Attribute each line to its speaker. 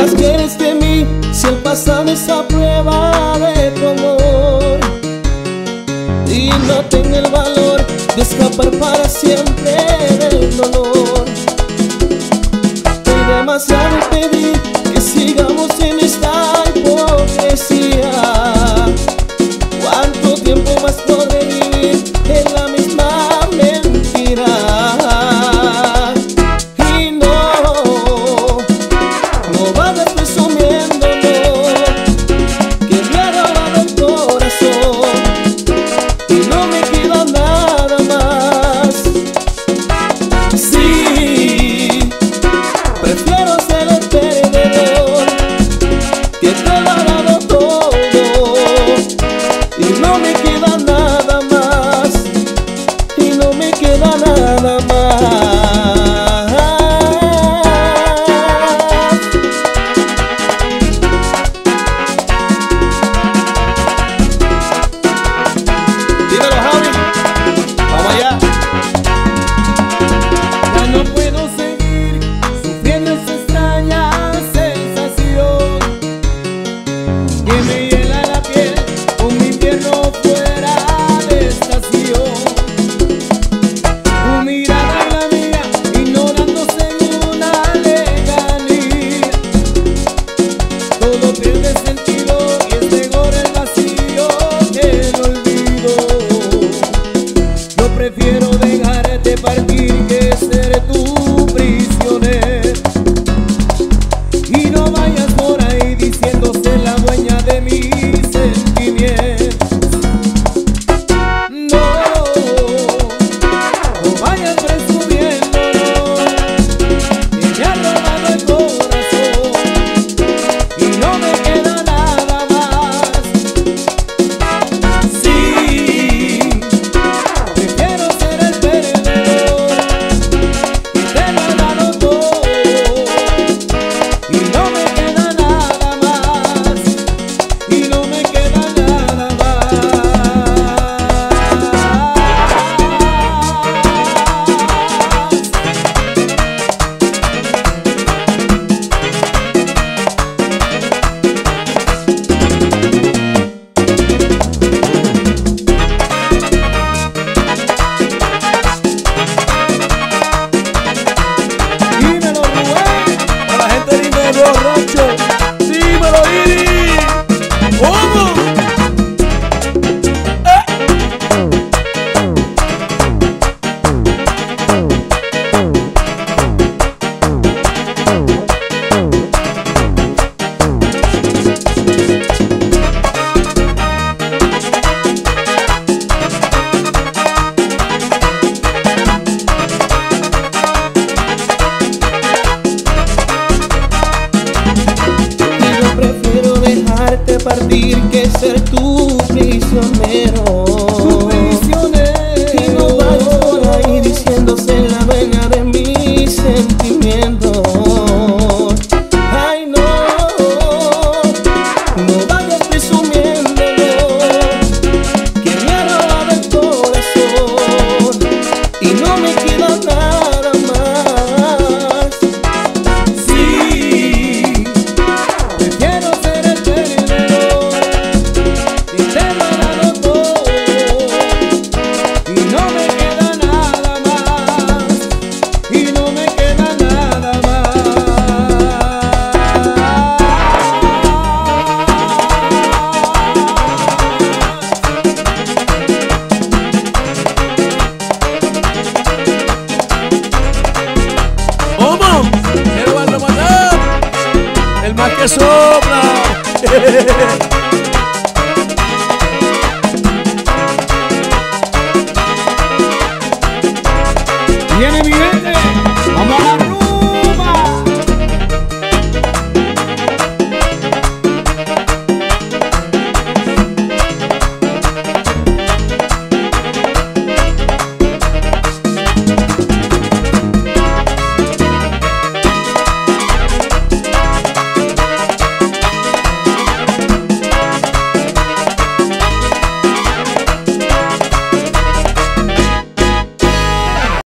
Speaker 1: más quieres de mí si el pasado es a prueba de tu amor? Y no tengo el valor de escapar para siempre del dolor. Fue demasiado pedir que sigamos en esta hipocresía. ¿Cuánto tiempo más Resumiendo amor, que me ha robado el corazón y no me pido nada
Speaker 2: más. que sopla.
Speaker 3: Viene mi gente.